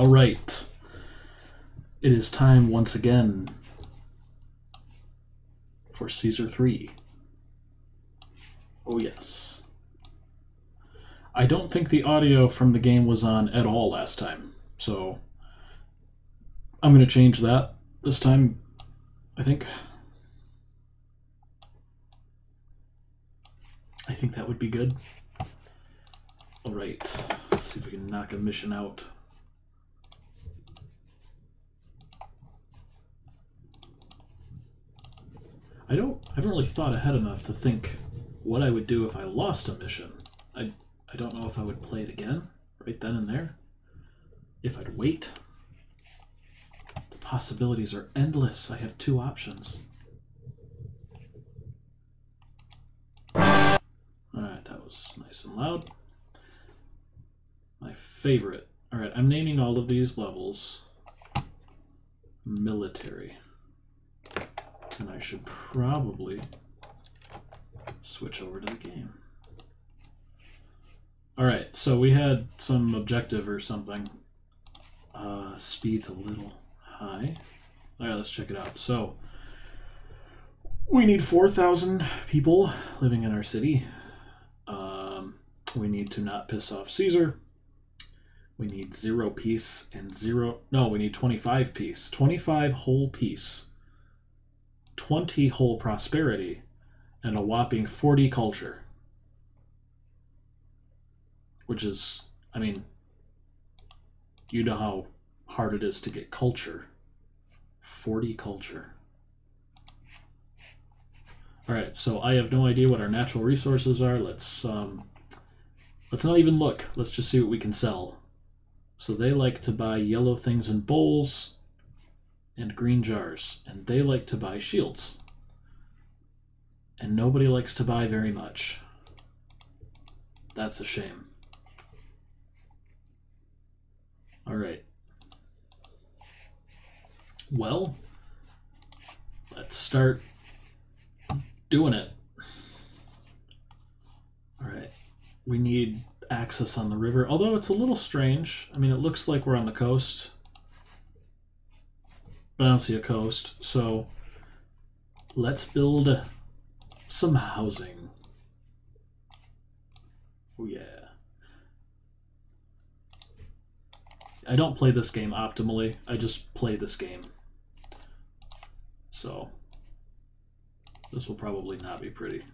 All right. It is time once again for Caesar 3. Oh, yes. I don't think the audio from the game was on at all last time, so I'm going to change that this time, I think. I think that would be good. All right, let's see if we can knock a mission out. I don't. I haven't really thought ahead enough to think what I would do if I lost a mission. I I don't know if I would play it again right then and there. If I'd wait. The possibilities are endless. I have two options. Alright, that was nice and loud. My favorite. Alright, I'm naming all of these levels military. And I should probably switch over to the game. Alright, so we had some objective or something. Uh, speed's a little high. Alright, let's check it out. So, we need 4,000 people living in our city. Um, we need to not piss off Caesar. We need zero peace and zero. No, we need 25 peace. 25 whole peace. 20 whole prosperity. And a whopping 40 culture. Which is, I mean, you know how hard it is to get culture. 40 culture. All right, so I have no idea what our natural resources are. Let's um, let's not even look. Let's just see what we can sell. So they like to buy yellow things in bowls and green jars, and they like to buy shields. And nobody likes to buy very much. That's a shame. All right. Well, let's start doing it. All right. We need access on the river, although it's a little strange. I mean, it looks like we're on the coast, but I don't see a coast. So let's build some housing. Oh, yeah. I don't play this game optimally. I just play this game. So this will probably not be pretty.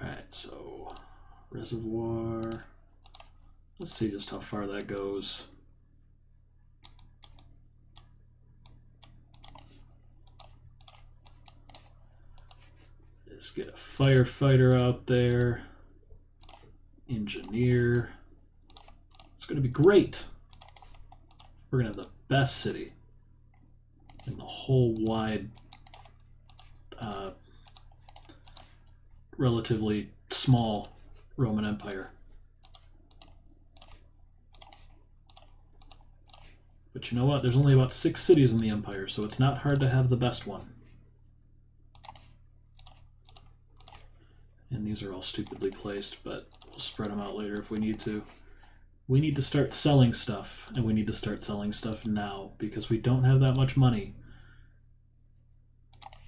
Alright, so reservoir. Let's see just how far that goes. Let's get a firefighter out there. Engineer. It's going to be great. We're going to have the best city in the whole wide, uh, relatively small Roman Empire. But you know what? There's only about six cities in the empire, so it's not hard to have the best one. And these are all stupidly placed, but we'll spread them out later if we need to. We need to start selling stuff, and we need to start selling stuff now, because we don't have that much money.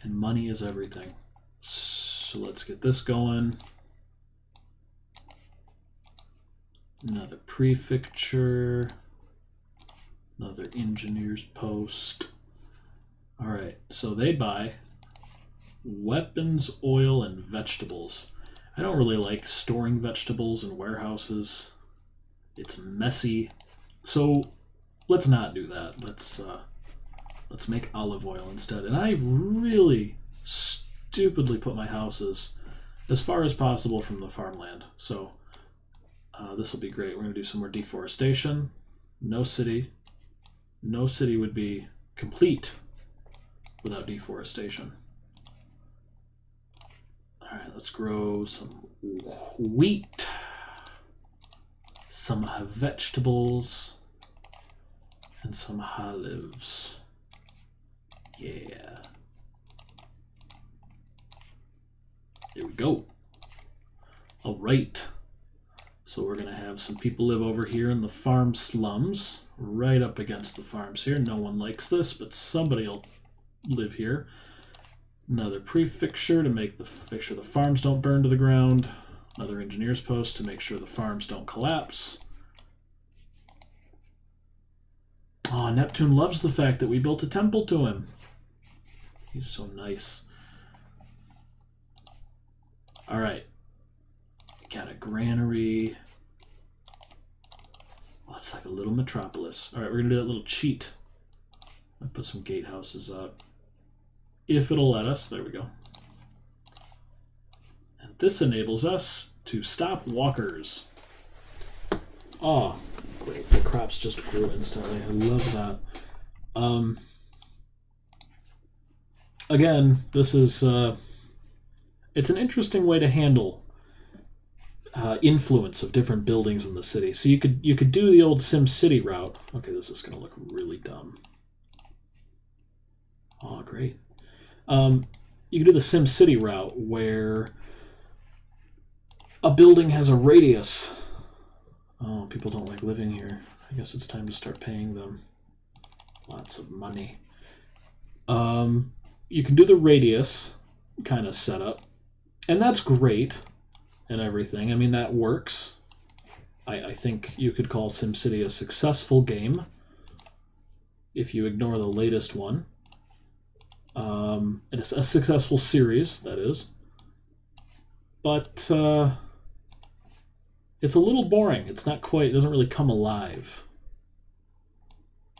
And money is everything. So let's get this going. Another prefecture. Another engineer's post. Alright, so they buy weapons, oil, and vegetables. I don't really like storing vegetables in warehouses. It's messy. So let's not do that. Let's uh, let's make olive oil instead. And I really stupidly put my houses as far as possible from the farmland. So uh, this will be great. We're going to do some more deforestation. No city. No city would be complete without deforestation. All right, let's grow some wheat, some vegetables, and some olives. Yeah. There we go. All right. So we're going to have some people live over here in the farm slums, right up against the farms here. No one likes this, but somebody will live here. Another prefecture to make the make sure the farms don't burn to the ground. Another engineer's post to make sure the farms don't collapse. Oh, Neptune loves the fact that we built a temple to him. He's so nice. All right. Got a granary. It's like a little metropolis. All right, we're to do that little cheat. I'll put some gatehouses up. If it'll let us. There we go. And this enables us to stop walkers. Oh, great. The crops just grew instantly. I love that. Um, again, this is... Uh, it's an interesting way to handle uh, influence of different buildings in the city. So you could you could do the old Sim City route. Okay, this is going to look really dumb. Oh, great. Um, you could do the Sim City route where a building has a radius. Oh, people don't like living here. I guess it's time to start paying them lots of money. Um, you can do the radius kind of setup, and that's great and everything. I mean, that works. I, I think you could call SimCity a successful game if you ignore the latest one. Um, it's a successful series, that is. But uh, it's a little boring. It's not quite, it doesn't really come alive.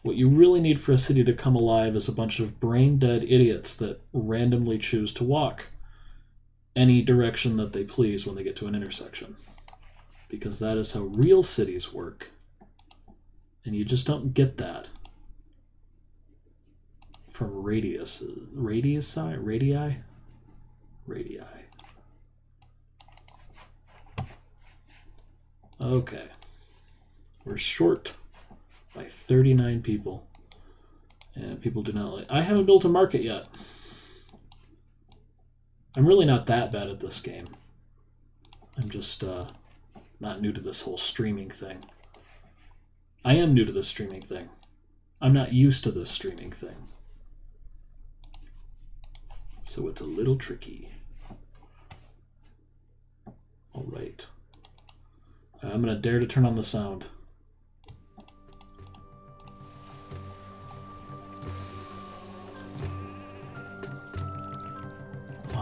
What you really need for a city to come alive is a bunch of brain dead idiots that randomly choose to walk any direction that they please when they get to an intersection. Because that is how real cities work. And you just don't get that from radius. Radius? Radii? Radii. Okay. We're short by 39 people. And people do not like... I haven't built a market yet. I'm really not that bad at this game. I'm just uh, not new to this whole streaming thing. I am new to this streaming thing. I'm not used to this streaming thing. So it's a little tricky. All right. I'm going to dare to turn on the sound.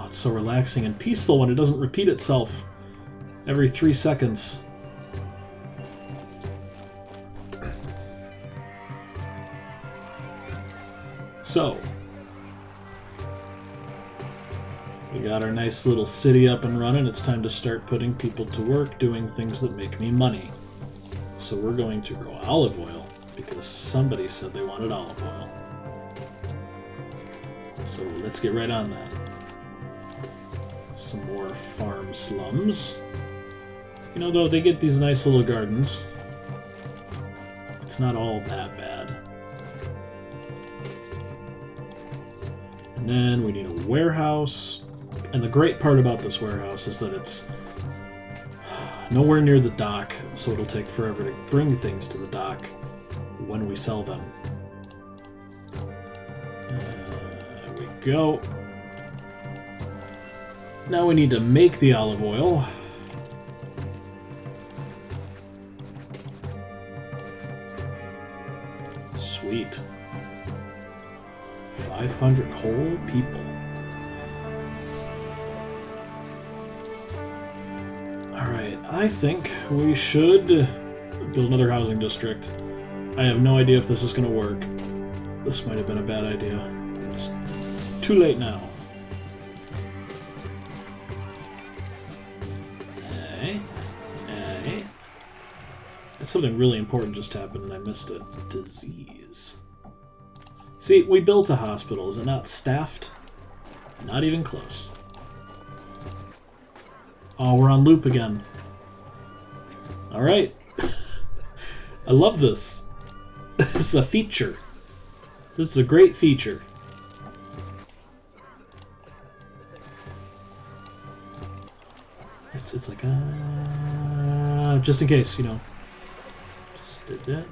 It's so relaxing and peaceful when it doesn't repeat itself every three seconds. So, we got our nice little city up and running. It's time to start putting people to work doing things that make me money. So we're going to grow olive oil because somebody said they wanted olive oil. So let's get right on that some more farm slums. You know, though, they get these nice little gardens. It's not all that bad. And then we need a warehouse. And the great part about this warehouse is that it's nowhere near the dock, so it'll take forever to bring things to the dock when we sell them. Uh, there we go. Now we need to make the olive oil. Sweet. 500 whole people. Alright, I think we should build another housing district. I have no idea if this is going to work. This might have been a bad idea. It's too late now. Something really important just happened and I missed it. Disease. See, we built a hospital. Is it not staffed? Not even close. Oh, we're on loop again. Alright. I love this. this is a feature. This is a great feature. It's, It's like, uh, just in case, you know. Did that.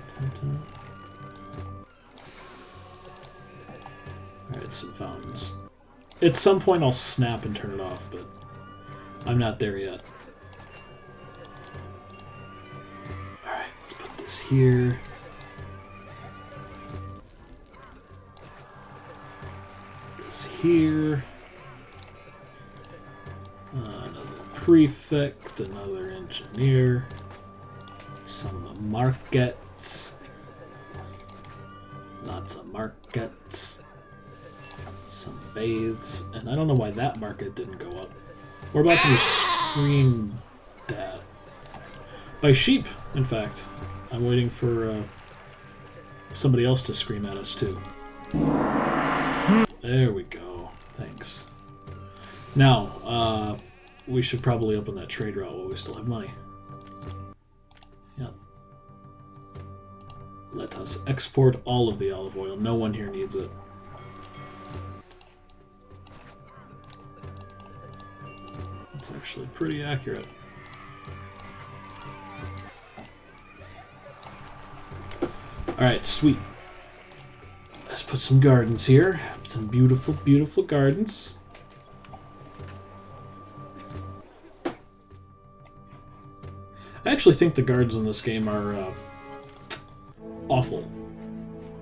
Alright, some fountains. At some point I'll snap and turn it off, but I'm not there yet. Alright, let's put this here. This here. Uh, another prefect, another engineer, markets, lots of markets, some bathes, and I don't know why that market didn't go up. We're about to be screamed at. By sheep, in fact. I'm waiting for uh, somebody else to scream at us, too. There we go. Thanks. Now, uh, we should probably open that trade route while we still have money. Export all of the olive oil. No one here needs it. It's actually pretty accurate. Alright, sweet. Let's put some gardens here. Some beautiful, beautiful gardens. I actually think the gardens in this game are uh, awful.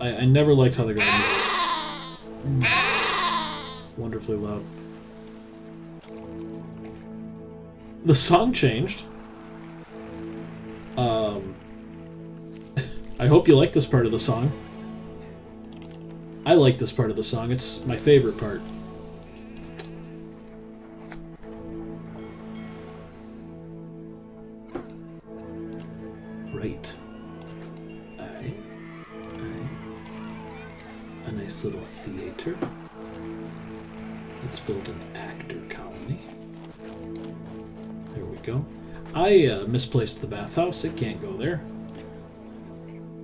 I, I, never liked how the gardens looked. Mm, wonderfully loud. The song changed. Um, I hope you like this part of the song. I like this part of the song. It's my favorite part. Right. Little theater. Let's build an actor colony. There we go. I uh, misplaced the bathhouse. It can't go there.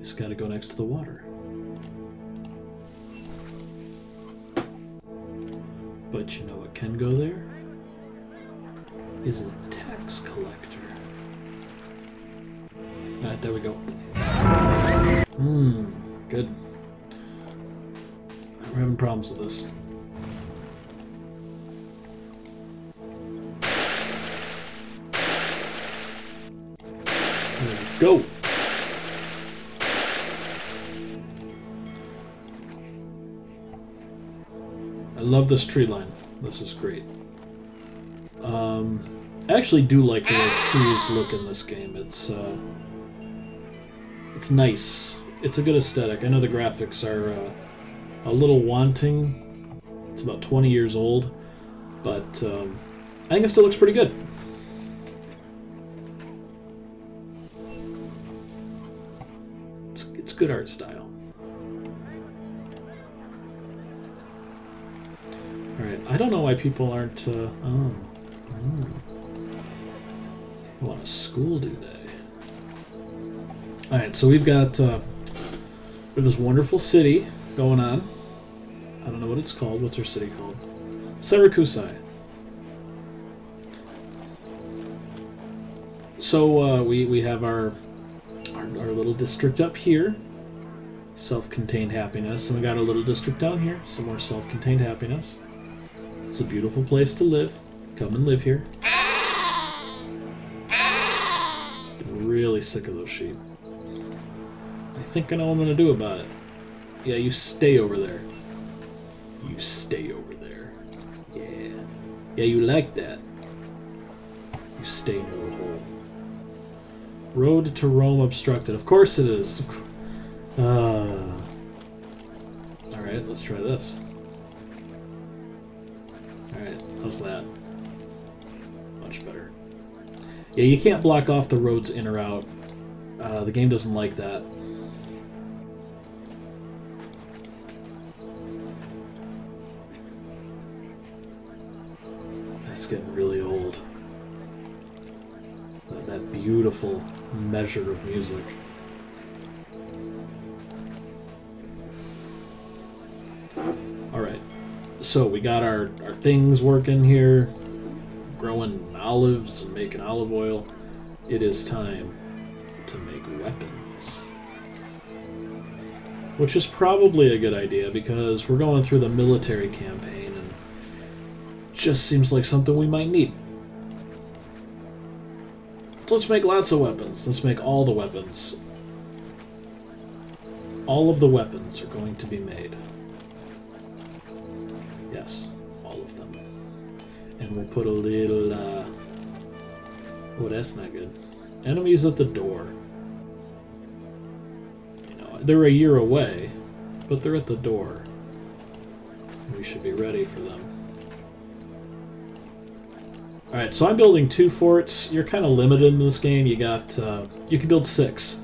It's got to go next to the water. But you know what can go there? Is a tax collector. Alright, there we go. Mmm, good. Problems with this. Go. I love this tree line. This is great. Um, I actually do like the way trees look in this game. It's uh, it's nice. It's a good aesthetic. I know the graphics are uh, a little wanting. It's about 20 years old, but um, I think it still looks pretty good. It's, it's good art style. Alright, I don't know why people aren't, uh, oh, oh. want a school do they? Alright, so we've got, uh, this wonderful city going on. It's called. What's her city called? Syracusae. So, uh, we, we have our, our, our little district up here. Self-contained happiness. And we got a little district down here. Some more self-contained happiness. It's a beautiful place to live. Come and live here. I'm really sick of those sheep. I think I know what I'm to do about it. Yeah, you stay over there. You stay over there. Yeah. Yeah, you like that. You stay near the hole. Road to Rome obstructed. Of course it is. Uh, Alright, let's try this. Alright, how's that? Much better. Yeah, you can't block off the roads in or out. Uh, the game doesn't like that. Beautiful measure of music. Alright so we got our, our things working here, growing olives and making olive oil. It is time to make weapons. Which is probably a good idea because we're going through the military campaign and just seems like something we might need. Let's make lots of weapons. Let's make all the weapons. All of the weapons are going to be made. Yes, all of them. And we'll put a little, uh... Oh, that's not good. Enemies at the door. You know, they're a year away, but they're at the door. We should be ready for them. Alright, so I'm building two forts. You're kind of limited in this game. You got, uh, you can build six.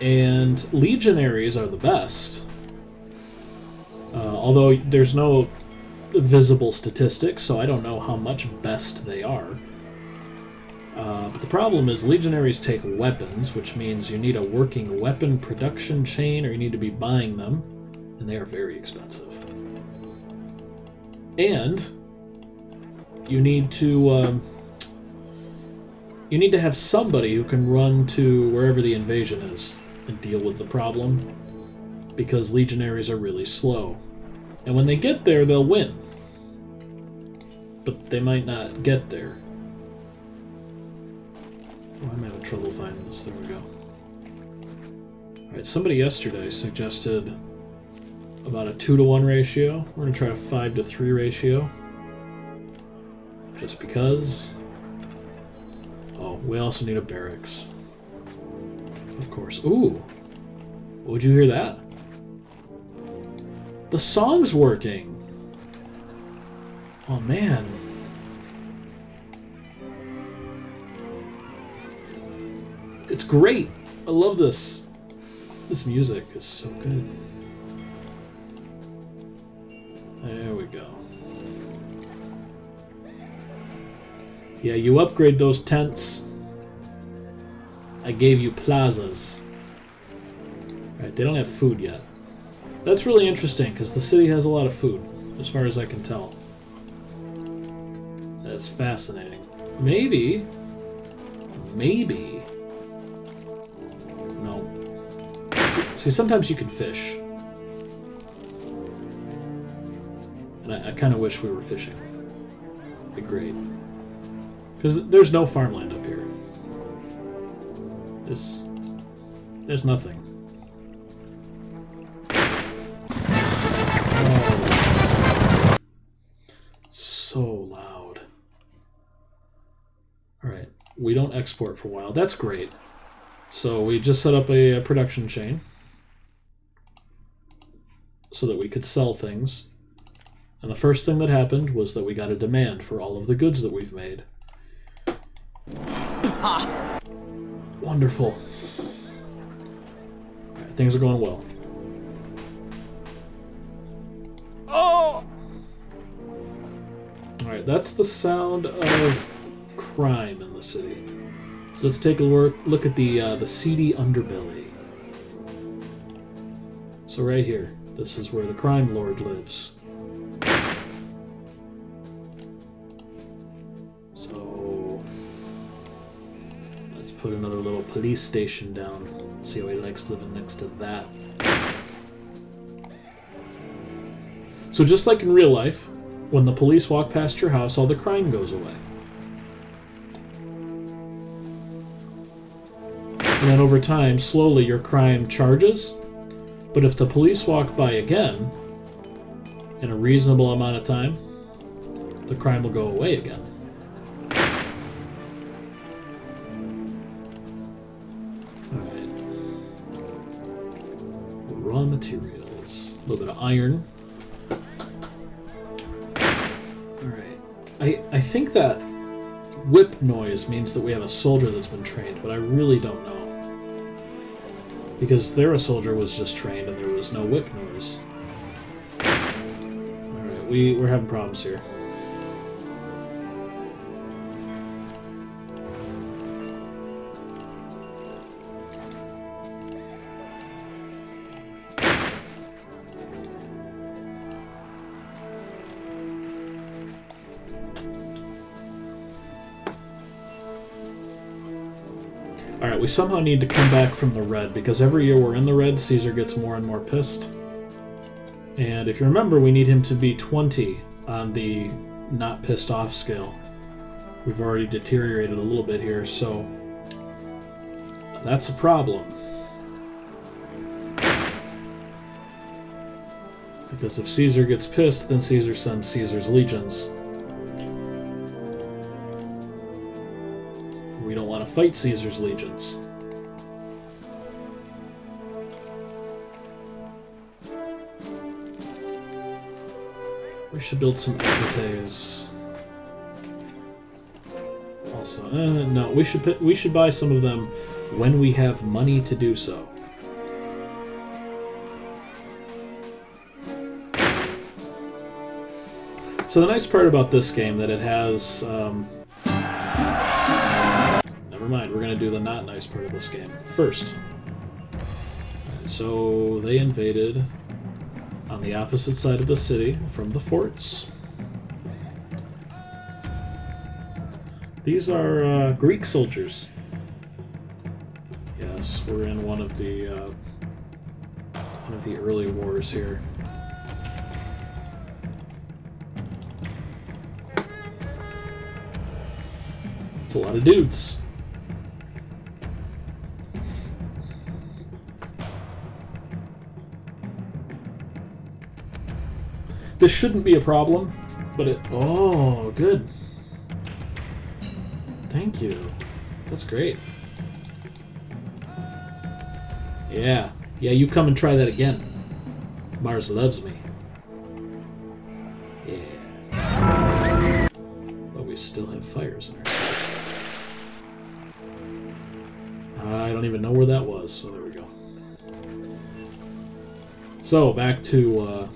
And legionaries are the best. Uh, although there's no visible statistics, so I don't know how much best they are. Uh, but the problem is legionaries take weapons, which means you need a working weapon production chain or you need to be buying them, and they are very expensive. And you need to um, you need to have somebody who can run to wherever the invasion is and deal with the problem because legionaries are really slow. And when they get there they'll win. But they might not get there. Oh, I'm having trouble finding this. There we go. Alright somebody yesterday suggested about a 2 to 1 ratio. We're going to try a 5 to 3 ratio just because. Oh, we also need a barracks. Of course. Ooh! Would you hear that? The song's working! Oh, man. It's great! I love this. This music is so good. There we go. Yeah, you upgrade those tents. I gave you plazas. Right, they don't have food yet. That's really interesting, because the city has a lot of food, as far as I can tell. That's fascinating. Maybe... Maybe... No. See, sometimes you can fish. And I, I kind of wish we were fishing. Be great. Because there's no farmland up here. There's, there's nothing. Oh, so loud. Alright, we don't export for a while. That's great. So we just set up a, a production chain so that we could sell things. And the first thing that happened was that we got a demand for all of the goods that we've made. Wonderful. Right, things are going well. Oh! Alright, that's the sound of crime in the city. So let's take a look, look at the, uh, the seedy underbelly. So right here, this is where the crime lord lives. Put another little police station down. See how he likes living next to that. So just like in real life, when the police walk past your house, all the crime goes away. And then over time, slowly your crime charges. But if the police walk by again, in a reasonable amount of time, the crime will go away again. Iron. Alright. I, I think that whip noise means that we have a soldier that's been trained, but I really don't know. Because there a soldier was just trained and there was no whip noise. Alright, we, we're having problems here. Alright, we somehow need to come back from the red, because every year we're in the red, Caesar gets more and more pissed. And if you remember, we need him to be 20 on the not pissed off scale. We've already deteriorated a little bit here, so that's a problem. Because if Caesar gets pissed, then Caesar sends Caesar's legions. Fight Caesar's legions. We should build some equites. Also, uh, no, we should we should buy some of them when we have money to do so. So the nice part about this game that it has. Um, we're gonna do the not nice part of this game first. So they invaded on the opposite side of the city from the forts. These are uh, Greek soldiers. Yes, we're in one of the uh, one of the early wars here. It's a lot of dudes. This shouldn't be a problem, but it... Oh, good. Thank you. That's great. Yeah. Yeah, you come and try that again. Mars loves me. Yeah. But we still have fires in our side. I don't even know where that was, so there we go. So, back to, uh,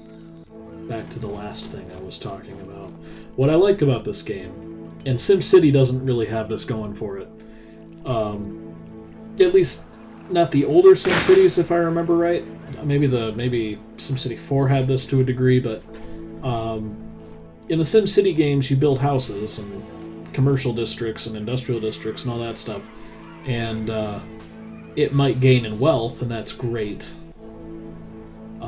back to the last thing I was talking about. What I like about this game, and SimCity doesn't really have this going for it. Um, at least not the older SimCities, if I remember right. Maybe the maybe SimCity 4 had this to a degree, but um, in the SimCity games, you build houses and commercial districts and industrial districts and all that stuff, and uh, it might gain in wealth, and that's great.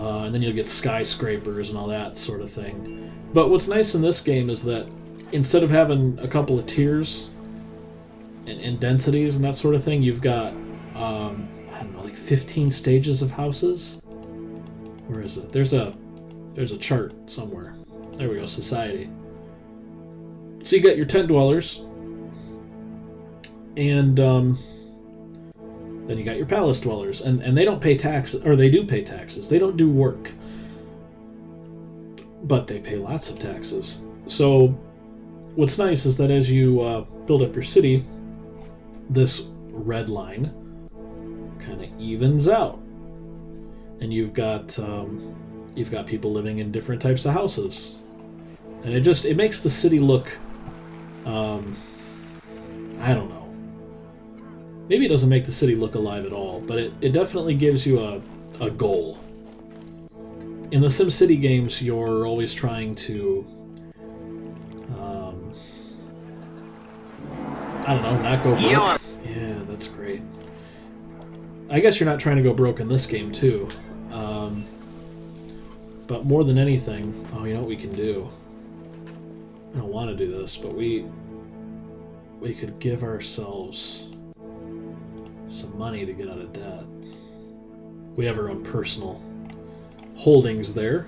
Uh, and then you'll get skyscrapers and all that sort of thing. But what's nice in this game is that instead of having a couple of tiers and, and densities and that sort of thing, you've got um, I don't know, like 15 stages of houses. Where is it? There's a there's a chart somewhere. There we go, society. So you got your tent dwellers, and um, then you got your palace dwellers, and, and they don't pay taxes, or they do pay taxes. They don't do work, but they pay lots of taxes. So what's nice is that as you uh, build up your city, this red line kind of evens out, and you've got um, you've got people living in different types of houses, and it just it makes the city look, um, I don't know. Maybe it doesn't make the city look alive at all, but it, it definitely gives you a, a goal. In the SimCity games, you're always trying to um, I don't know, not go broke. Yeah, that's great. I guess you're not trying to go broke in this game, too. Um, but more than anything, oh, you know what we can do? I don't want to do this, but we we could give ourselves some money to get out of debt. We have our own personal holdings there.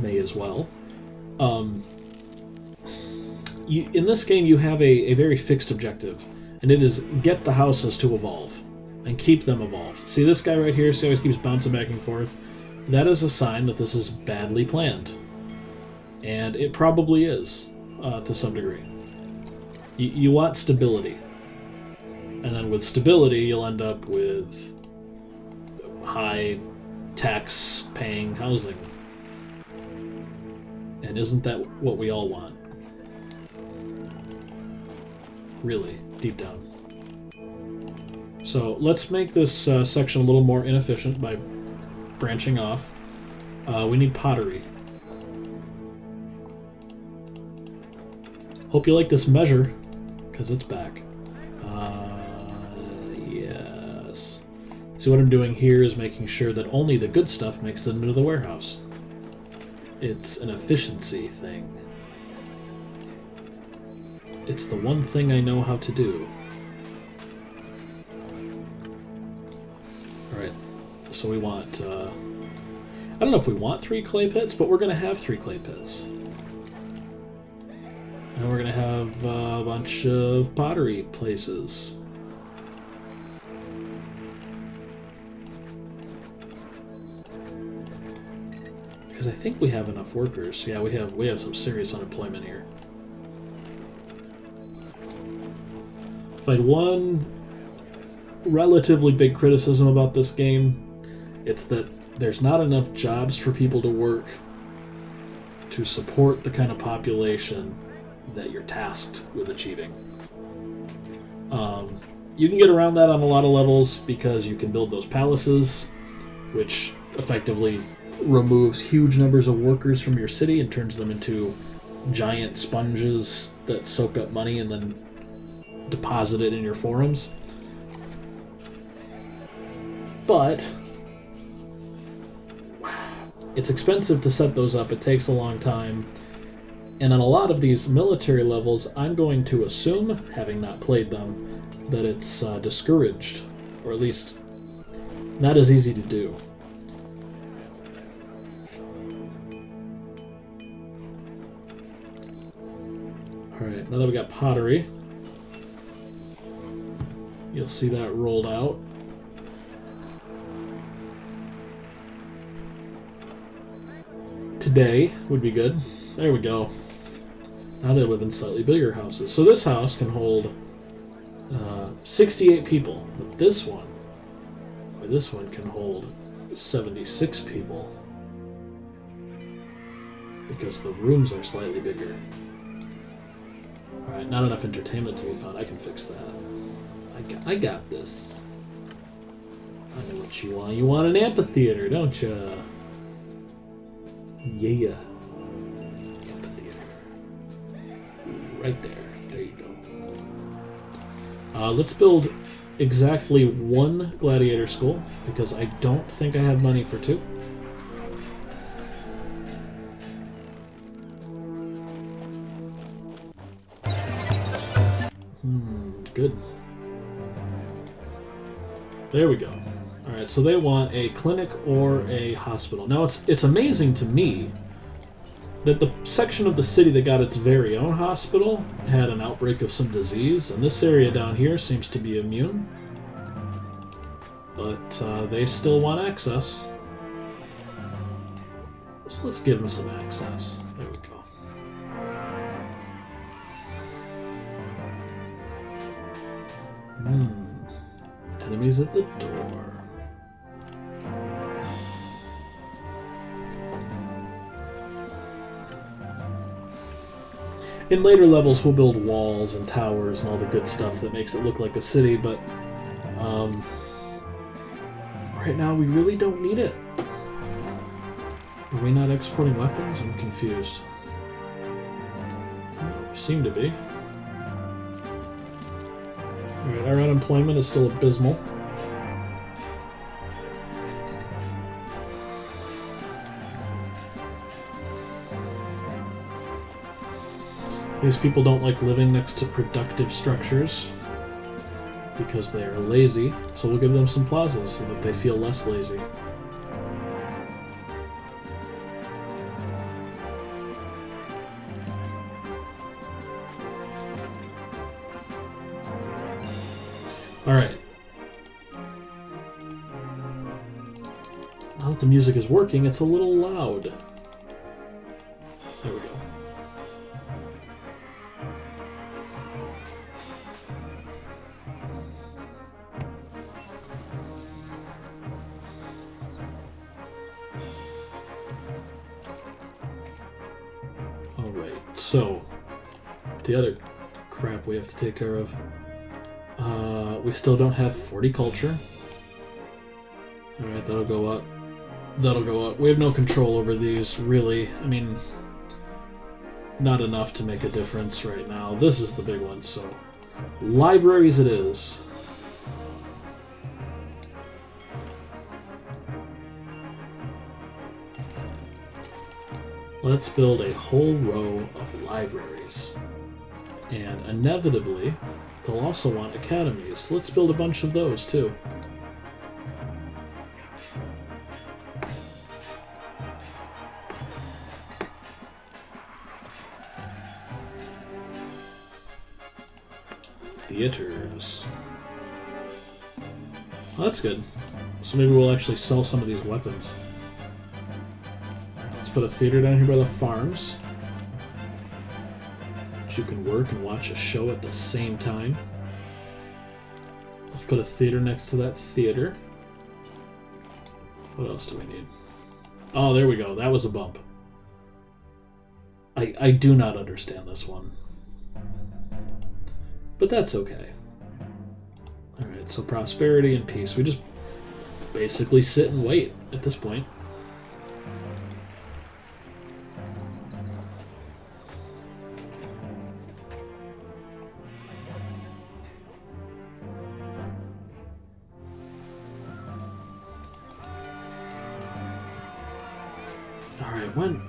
May as well. Um, you, in this game, you have a, a very fixed objective, and it is get the houses to evolve and keep them evolved. See this guy right here? See how he keeps bouncing back and forth? That is a sign that this is badly planned. And it probably is, uh, to some degree. You, you want stability. And then with stability, you'll end up with high tax paying housing. And isn't that what we all want? Really, deep down. So let's make this uh, section a little more inefficient by branching off. Uh, we need pottery. Hope you like this measure, because it's back. So what I'm doing here is making sure that only the good stuff makes it into the warehouse. It's an efficiency thing. It's the one thing I know how to do. Alright, so we want, uh, I don't know if we want three clay pits, but we're going to have three clay pits. And we're going to have a bunch of pottery places. Because I think we have enough workers. Yeah, we have we have some serious unemployment here. If I had one relatively big criticism about this game, it's that there's not enough jobs for people to work to support the kind of population that you're tasked with achieving. Um, you can get around that on a lot of levels because you can build those palaces, which effectively removes huge numbers of workers from your city and turns them into giant sponges that soak up money and then deposit it in your forums. But it's expensive to set those up, it takes a long time. And on a lot of these military levels, I'm going to assume, having not played them, that it's uh, discouraged, or at least not as easy to do. Now that we got pottery, you'll see that rolled out. Today would be good. There we go. Now they live in slightly bigger houses. So this house can hold uh, 68 people, but this one, or this one can hold 76 people because the rooms are slightly bigger. Alright, not enough entertainment to be found. I can fix that. I got, I got this. I know what you want. You want an amphitheater, don't you? Yeah. Amphitheater. Right there. There you go. Uh, let's build exactly one gladiator school, because I don't think I have money for two. Good. There we go. Alright, so they want a clinic or a hospital. Now, it's, it's amazing to me that the section of the city that got its very own hospital had an outbreak of some disease, and this area down here seems to be immune. But uh, they still want access. So let's give them some access. Enemies at the door. In later levels, we'll build walls and towers and all the good stuff that makes it look like a city, but um, right now we really don't need it. Are we not exporting weapons? I'm confused. We Seem to be. Right, our unemployment is still abysmal. These people don't like living next to productive structures because they are lazy, so we'll give them some plazas so that they feel less lazy. Alright. Now that the music is working, it's a little loud. to take care of. Uh, we still don't have 40 culture. Alright, that'll go up. That'll go up. We have no control over these, really. I mean, not enough to make a difference right now. This is the big one, so... Libraries it is. Let's build a whole row of libraries. And inevitably, they'll also want academies. Let's build a bunch of those too. Theaters. Well, that's good. So maybe we'll actually sell some of these weapons. Let's put a theater down here by the farms. You can work and watch a show at the same time. Let's put a theater next to that theater. What else do we need? Oh, there we go. That was a bump. I, I do not understand this one. But that's okay. Alright, so prosperity and peace. We just basically sit and wait at this point.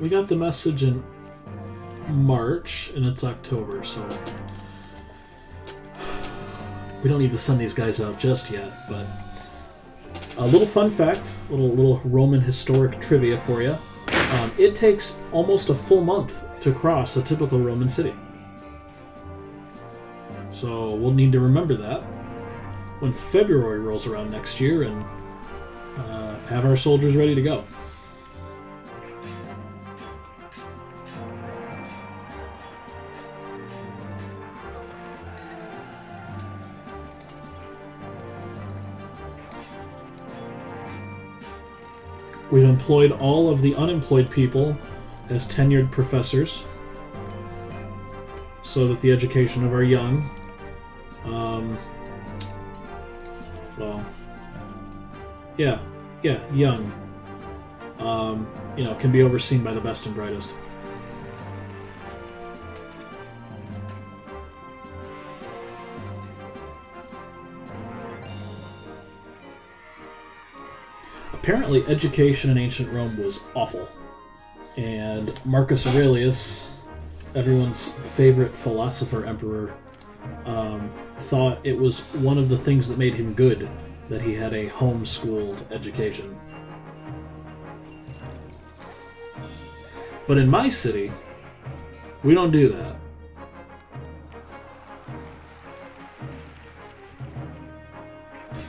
We got the message in March and it's October, so we don't need to send these guys out just yet, but a little fun fact, little little Roman historic trivia for you. Um, it takes almost a full month to cross a typical Roman city. So we'll need to remember that when February rolls around next year and uh, have our soldiers ready to go. We've employed all of the unemployed people as tenured professors so that the education of our young, um, well, yeah, yeah, young, um, you know, can be overseen by the best and brightest. Apparently education in ancient Rome was awful. And Marcus Aurelius, everyone's favorite philosopher emperor, um, thought it was one of the things that made him good that he had a homeschooled education. But in my city, we don't do that.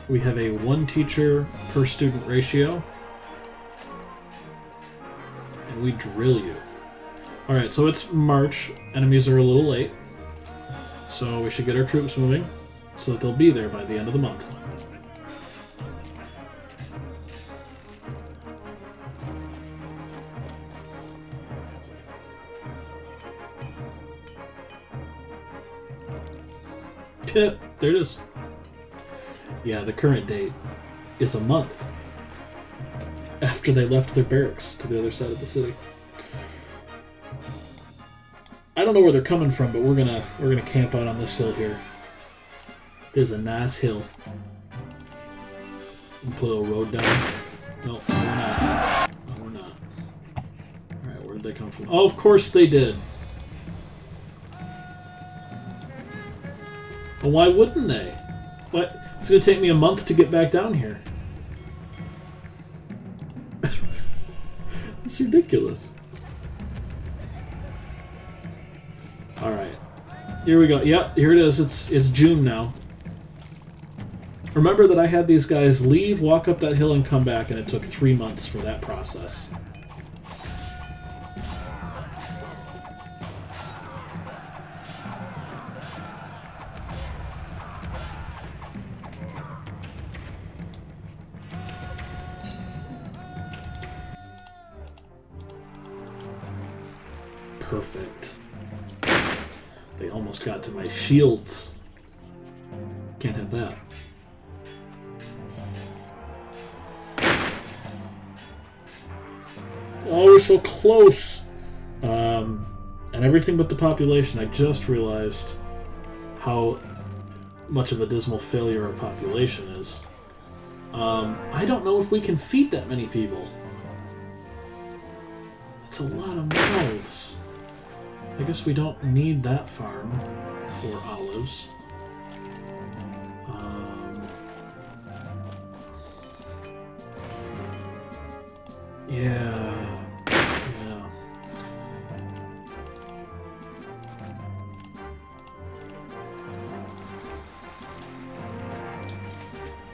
We have a one teacher per student ratio. And we drill you. Alright, so it's March. Enemies are a little late. So we should get our troops moving so that they'll be there by the end of the month. there it is. Yeah, the current date is a month after they left their barracks to the other side of the city. I don't know where they're coming from, but we're gonna we're gonna camp out on this hill here. It is a nice hill. put a little road down. No, we're not. No, we're not. Alright, where did they come from? Oh, of course they did. Well, why wouldn't they? What? It's gonna take me a month to get back down here. it's ridiculous. Alright. Here we go. Yep, here it is. It's it's June now. Remember that I had these guys leave, walk up that hill, and come back, and it took three months for that process. Shields. Can't have that. Oh, we're so close! Um, and everything but the population. I just realized how much of a dismal failure our population is. Um, I don't know if we can feed that many people. That's a lot of mouths. I guess we don't need that farm for olives. Um, yeah. Yeah.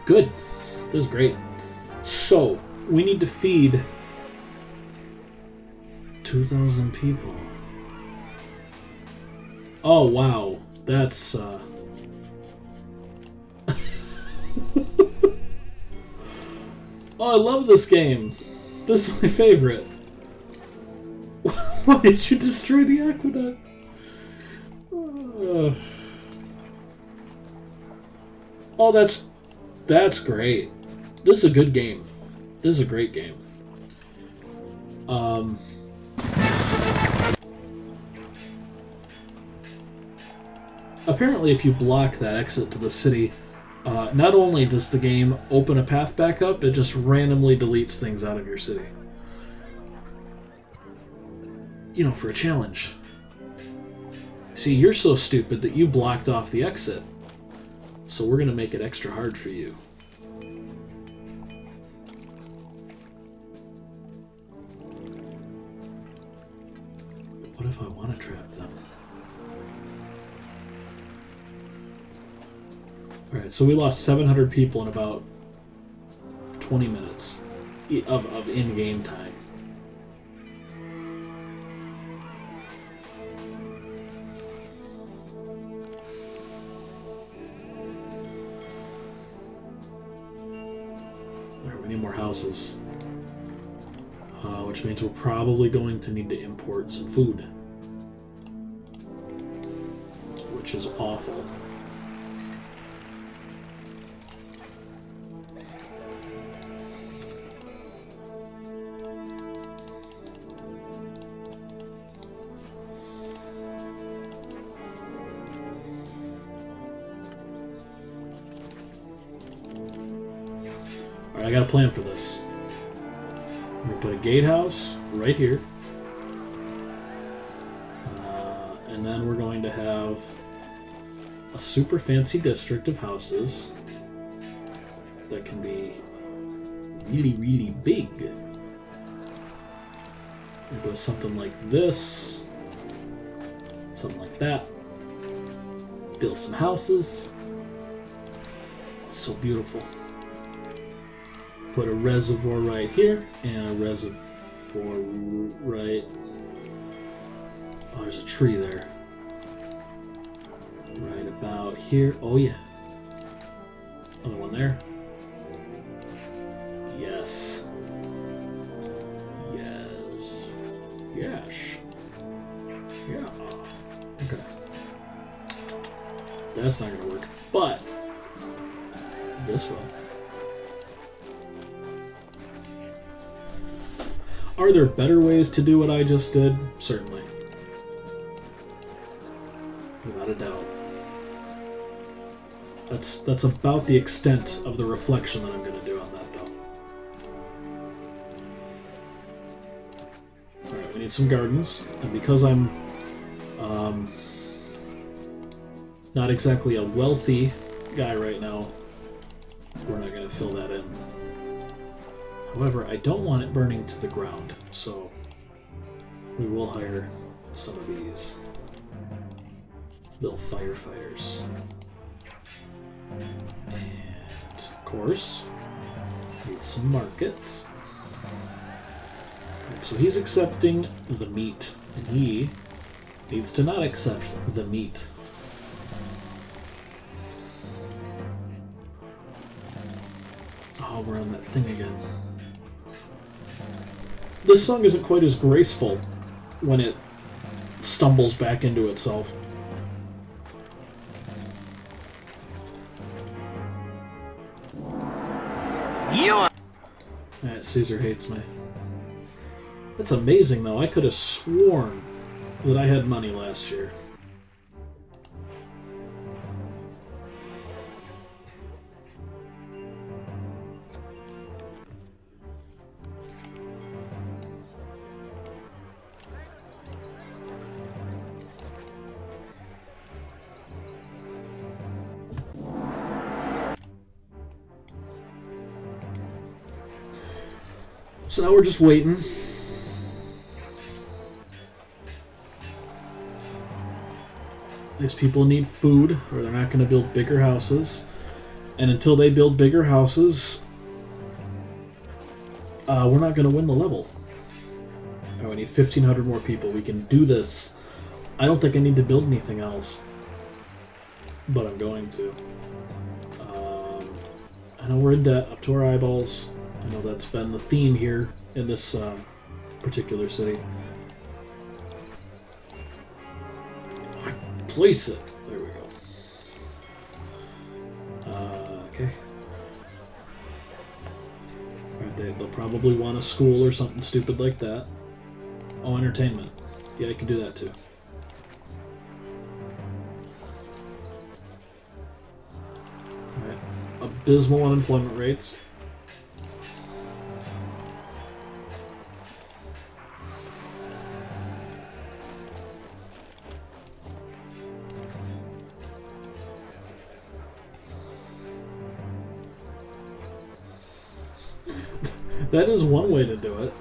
Good. This is great. So, we need to feed 2,000 people. Oh, wow. That's, uh... oh, I love this game. This is my favorite. Why did you destroy the aqueduct? Oh, that's... That's great. This is a good game. This is a great game. Um... Apparently, if you block that exit to the city, uh, not only does the game open a path back up, it just randomly deletes things out of your city. You know, for a challenge. See, you're so stupid that you blocked off the exit. So we're going to make it extra hard for you. What if I want to trap them? Alright, so we lost 700 people in about 20 minutes of, of in-game time. Alright, we need more houses. Uh, which means we're probably going to need to import some food. Which is awful. Gatehouse right here. Uh, and then we're going to have a super fancy district of houses that can be really, really big. It goes something like this, something like that. Build some houses. So beautiful put a reservoir right here and a reservoir right. Oh, there's a tree there. Right about here. Oh, yeah. Another one there. Are there better ways to do what I just did? Certainly. Without a doubt. That's that's about the extent of the reflection that I'm going to do on that, though. Alright, we need some gardens, and because I'm um, not exactly a wealthy guy right now, However, I don't want it burning to the ground, so we will hire some of these little firefighters. And, of course, need some markets. Right, so he's accepting the meat, and he needs to not accept the meat. This song isn't quite as graceful when it stumbles back into itself. You. Right, Caesar hates me. That's amazing, though. I could have sworn that I had money last year. So now we're just waiting. These people need food, or they're not going to build bigger houses. And until they build bigger houses, uh, we're not going to win the level. Oh, we need 1,500 more people. We can do this. I don't think I need to build anything else. But I'm going to. Um, I know we're in debt, up to our eyeballs. I know that's been the theme here in this uh, particular city. Place it. There we go. Uh, okay. Alright, they, they'll probably want a school or something stupid like that. Oh, entertainment. Yeah, I can do that too. Alright. Abysmal unemployment rates. That is one way to do it.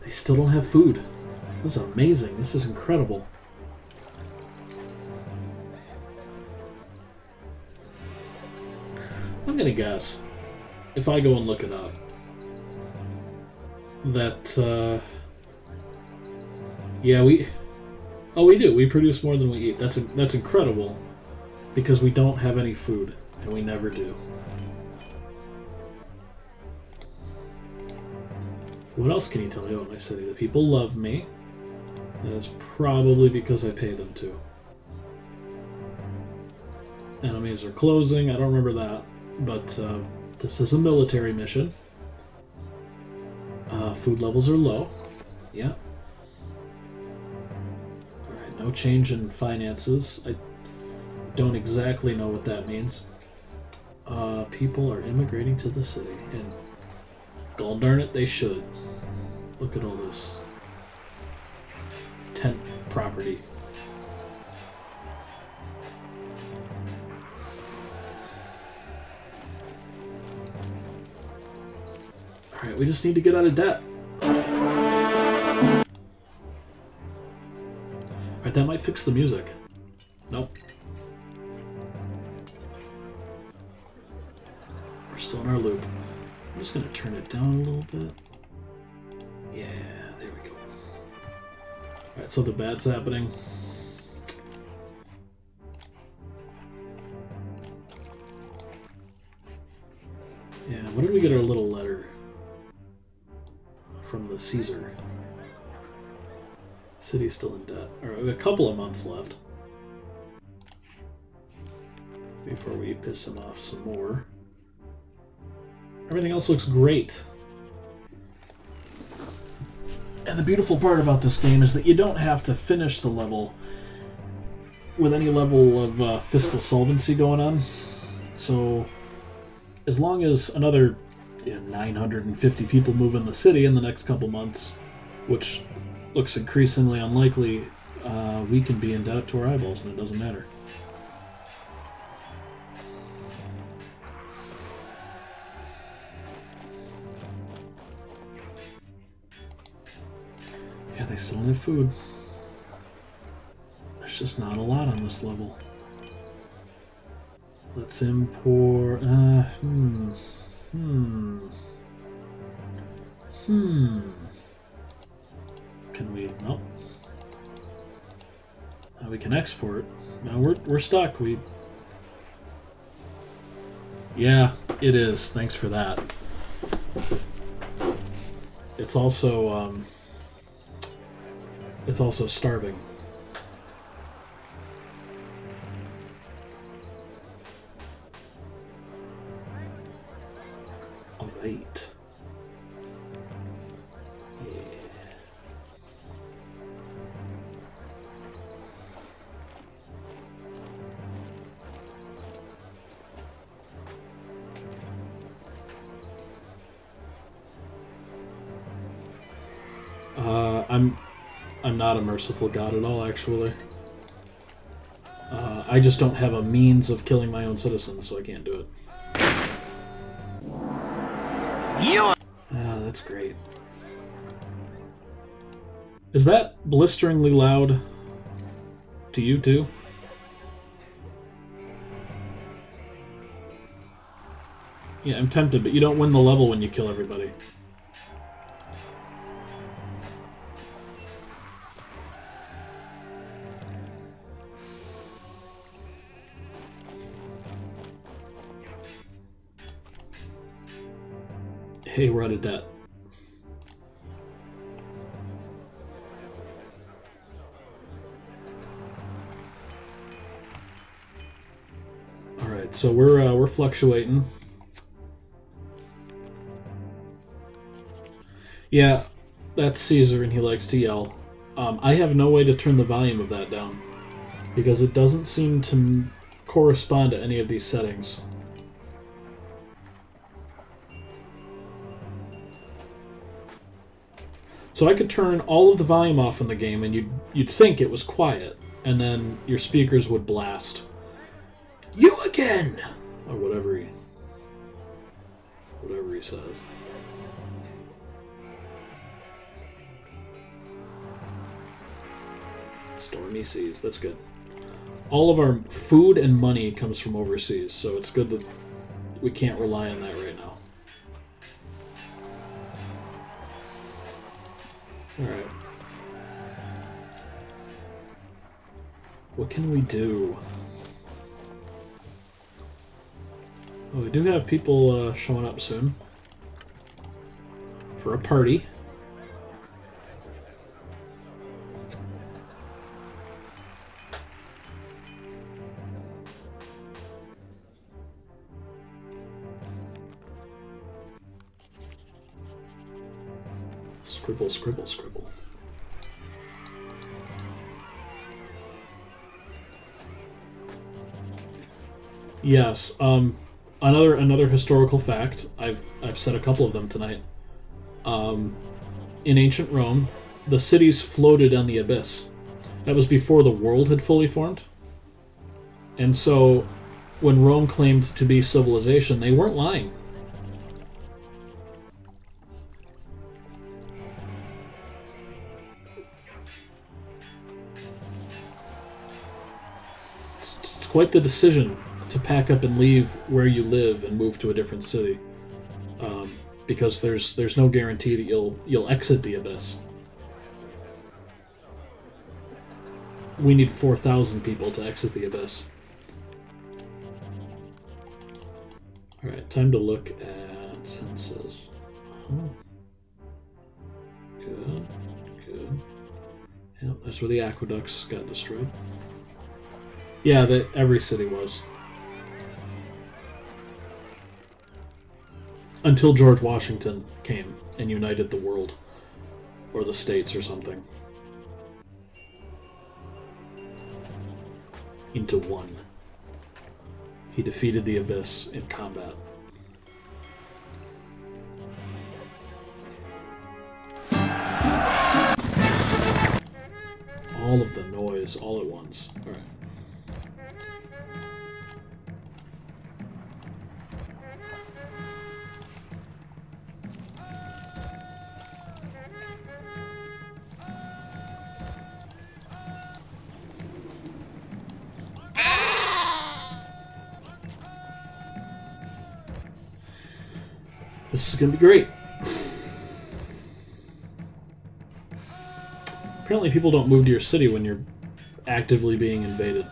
They still don't have food. This is amazing. This is incredible. I'm gonna guess, if I go and look it up, that, uh, yeah, we, oh, we do. We produce more than we eat. That's, that's incredible, because we don't have any food, and we never do. What else can you tell me about my city? The people love me. That's probably because I pay them to. Enemies are closing. I don't remember that. But uh, this is a military mission. Uh, food levels are low. Yeah. Alright, no change in finances. I don't exactly know what that means. Uh, people are immigrating to the city, and God darn it, they should. Look at all this tent property. Alright, we just need to get out of debt. Alright, that might fix the music. Nope. We're still in our loop. I'm just gonna turn it down a little bit. Yeah, there we go. Alright, so the bad's happening. Left. Before we piss him off some more. Everything else looks great. And the beautiful part about this game is that you don't have to finish the level with any level of uh, fiscal solvency going on. So, as long as another yeah, 950 people move in the city in the next couple months, which looks increasingly unlikely, uh, we can be in debt to our eyeballs and it doesn't matter. Yeah, they still need food. There's just not a lot on this level. Let's import. Uh, hmm. Hmm. Hmm. We can export. Now we're we're stuck. We. Yeah, it is. Thanks for that. It's also um, it's also starving. Merciful god at all, actually. Uh, I just don't have a means of killing my own citizens, so I can't do it. Ah, that's great. Is that blisteringly loud to you too? Yeah, I'm tempted, but you don't win the level when you kill everybody. Hey, we're out of debt. All right, so we're uh, we're fluctuating. Yeah, that's Caesar, and he likes to yell. Um, I have no way to turn the volume of that down because it doesn't seem to correspond to any of these settings. So I could turn all of the volume off in the game, and you'd you'd think it was quiet, and then your speakers would blast. You again, or whatever he, whatever he says. Stormy seas. That's good. All of our food and money comes from overseas, so it's good that we can't rely on that right now. Alright. What can we do? Well, we do have people uh, showing up soon. For a party. Scribble, scribble, scribble. Yes. Um, another another historical fact. I've I've said a couple of them tonight. Um, in ancient Rome, the cities floated on the abyss. That was before the world had fully formed. And so, when Rome claimed to be civilization, they weren't lying. Quite the decision to pack up and leave where you live and move to a different city, um, because there's there's no guarantee that you'll you'll exit the abyss. We need four thousand people to exit the abyss. All right, time to look at census. Good, good. Yep, that's where the aqueducts got destroyed. Yeah, that every city was. Until George Washington came and united the world. Or the states or something. Into one. He defeated the Abyss in combat. All of the noise all at once. Alright. This is gonna be great. Apparently, people don't move to your city when you're actively being invaded.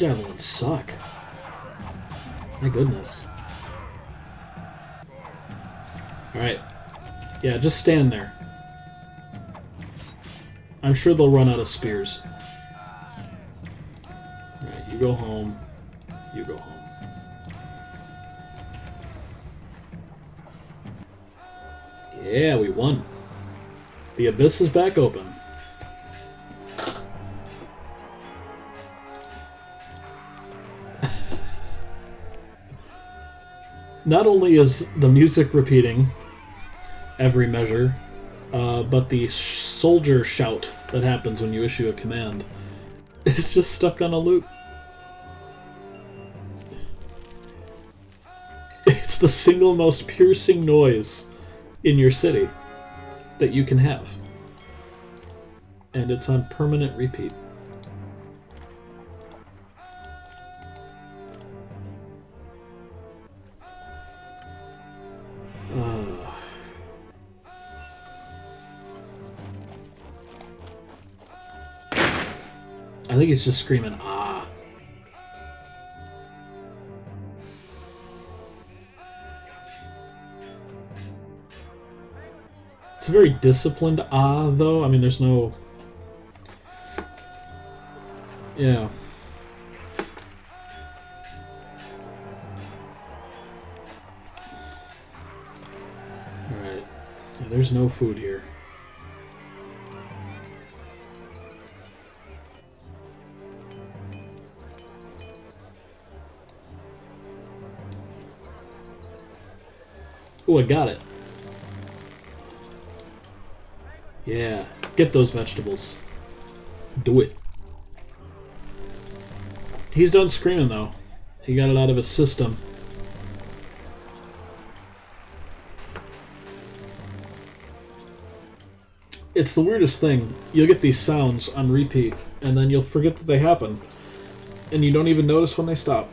Javelins suck. My goodness. Alright. Yeah, just stand there. I'm sure they'll run out of spears. Alright, you go home. You go home. Yeah, we won. The abyss is back open. Not only is the music repeating every measure, uh, but the soldier shout that happens when you issue a command is just stuck on a loop. It's the single most piercing noise in your city that you can have. And it's on permanent repeat. Think he's just screaming, ah. It's a very disciplined ah, though. I mean, there's no. Yeah. Alright. Yeah, there's no food here. Oh, I got it. Yeah, get those vegetables. Do it. He's done screaming, though. He got it out of his system. It's the weirdest thing. You'll get these sounds on repeat, and then you'll forget that they happen. And you don't even notice when they stop.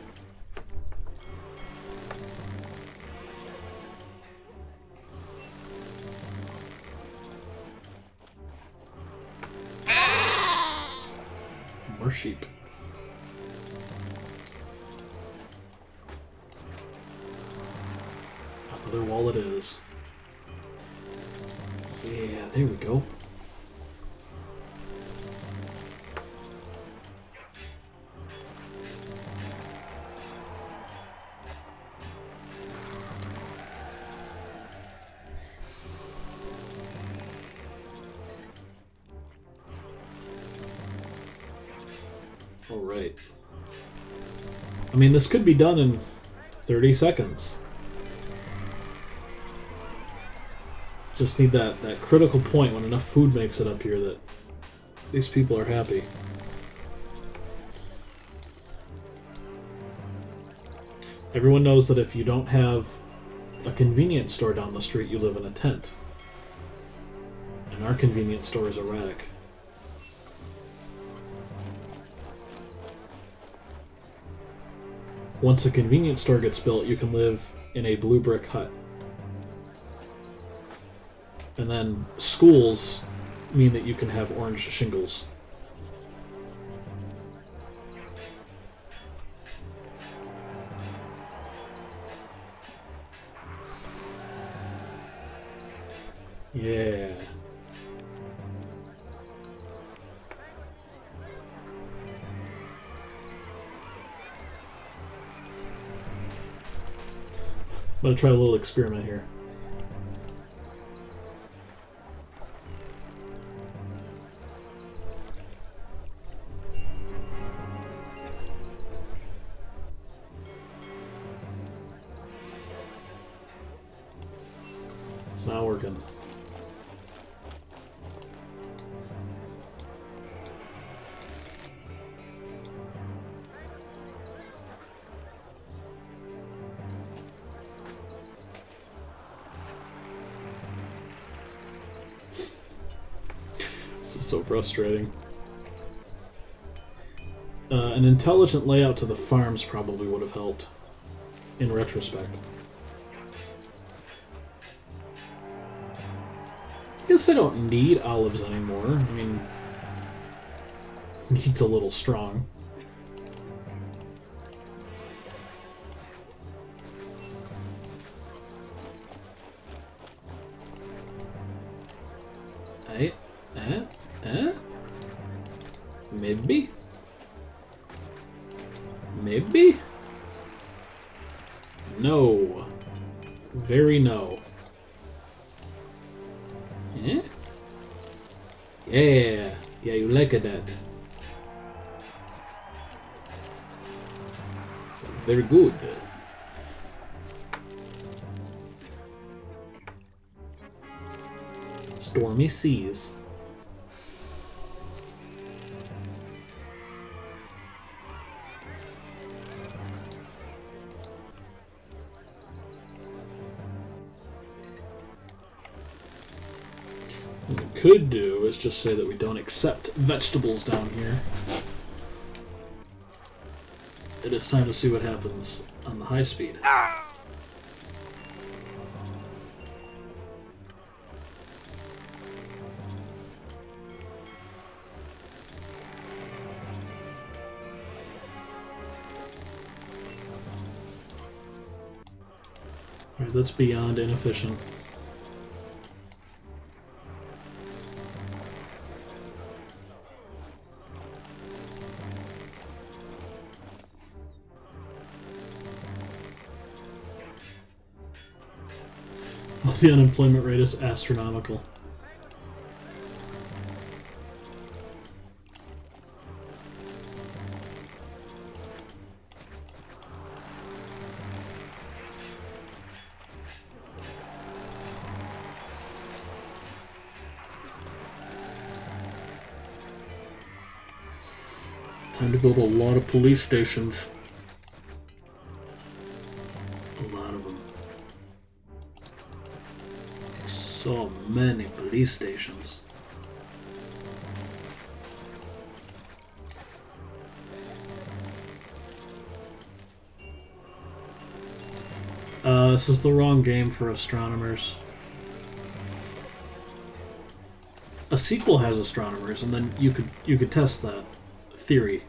This could be done in 30 seconds. Just need that, that critical point when enough food makes it up here that these people are happy. Everyone knows that if you don't have a convenience store down the street, you live in a tent. And our convenience store is erratic. Once a convenience store gets built, you can live in a blue brick hut. And then schools mean that you can have orange shingles. I'm gonna try a little experiment here. Frustrating. Uh, an intelligent layout to the farms probably would have helped, in retrospect. I guess I don't need olives anymore. I mean, meat's a little strong. Say that we don't accept vegetables down here. It is time to see what happens on the high speed. Alright, that's beyond inefficient. The unemployment rate is astronomical. Time to build a lot of police stations. Stations. Uh, this is the wrong game for astronomers. A sequel has astronomers, and then you could you could test that theory.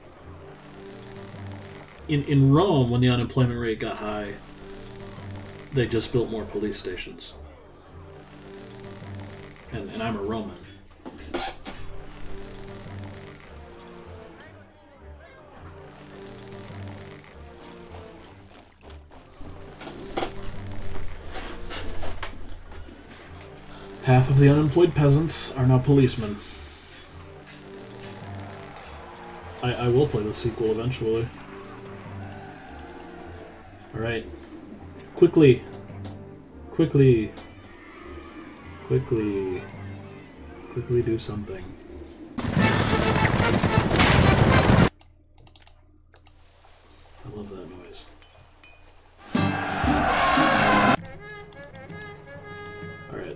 In in Rome, when the unemployment rate got high, they just built more police stations. And, I'm a Roman. Half of the unemployed peasants are now policemen. I, I will play the sequel eventually. Alright. Quickly! Quickly! Quickly. Quickly do something. I love that noise. Alright.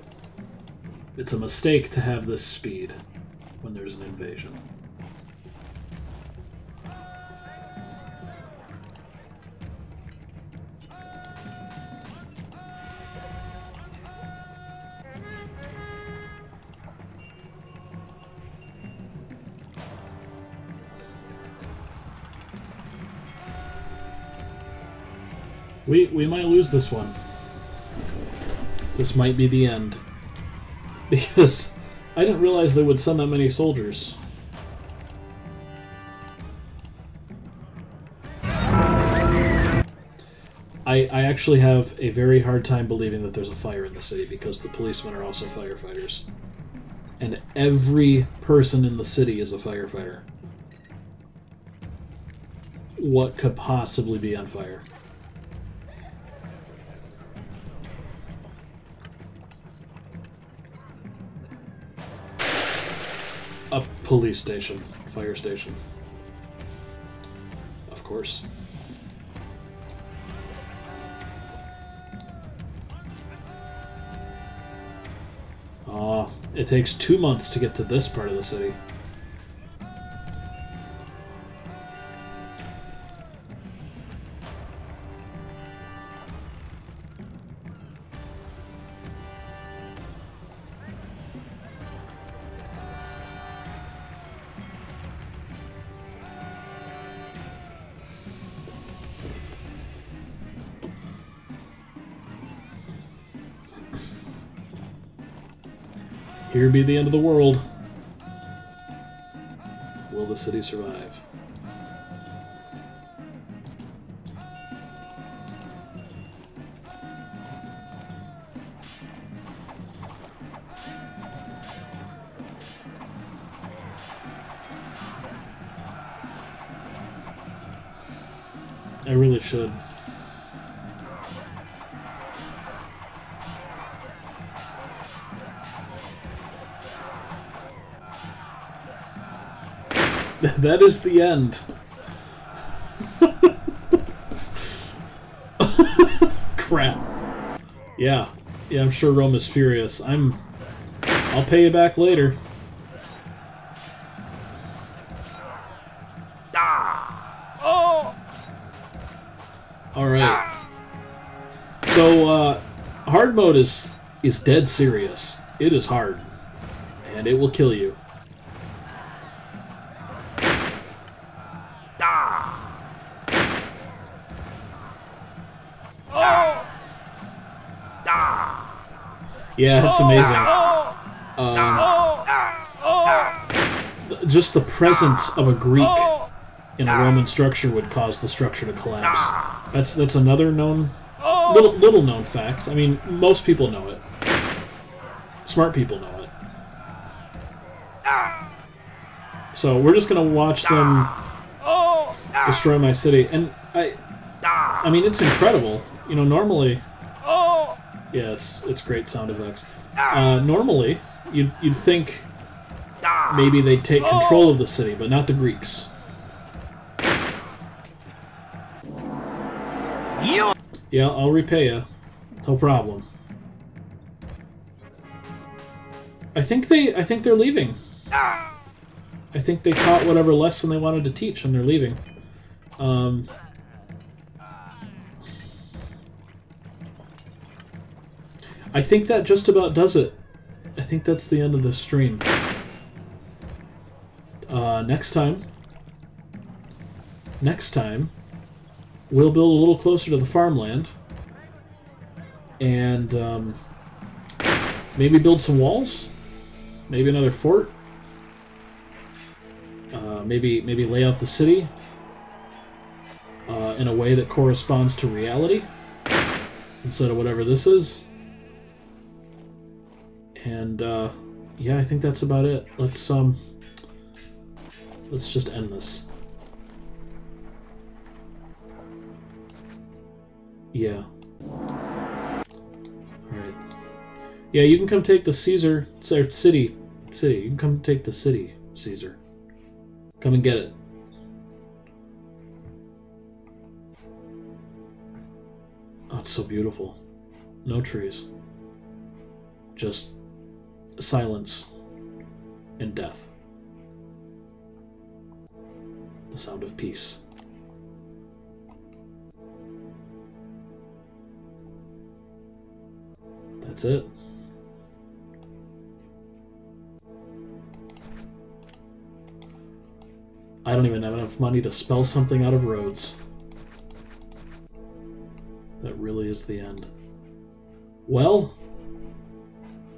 It's a mistake to have this speed when there's an invasion. We we might lose this one. This might be the end. Because I didn't realize they would send that many soldiers. I, I actually have a very hard time believing that there's a fire in the city because the policemen are also firefighters. And every person in the city is a firefighter. What could possibly be on fire? Police station. Fire station. Of course. Ah, it takes two months to get to this part of the city. Here be the end of the world. Will the city survive? Is the end. Crap. Yeah. Yeah, I'm sure Rome is furious. I'm... I'll pay you back later. Alright. So, uh, hard mode is, is dead serious. It is hard. And it will kill you. Yeah, it's amazing. Um, just the presence of a Greek in a Roman structure would cause the structure to collapse. That's that's another known little little known fact. I mean, most people know it. Smart people know it. So we're just gonna watch them destroy my city, and I, I mean, it's incredible. You know, normally, yeah, it's it's great sound effects. Uh, normally, you'd you'd think maybe they'd take control of the city, but not the Greeks. Yeah, I'll repay you. No problem. I think they I think they're leaving. I think they taught whatever lesson they wanted to teach and they're leaving. Um, I think that just about does it. I think that's the end of the stream. Uh, next time, next time, we'll build a little closer to the farmland and um, maybe build some walls, maybe another fort, uh, maybe maybe lay out the city uh, in a way that corresponds to reality instead of whatever this is. And uh, yeah, I think that's about it. Let's um, let's just end this. Yeah. Alright. Yeah, you can come take the Caesar, city, city. You can come take the city, Caesar. Come and get it. Oh, it's so beautiful. No trees. Just silence and death. The sound of peace. That's it. I don't even have enough money to spell something out of roads. That really is the end. Well,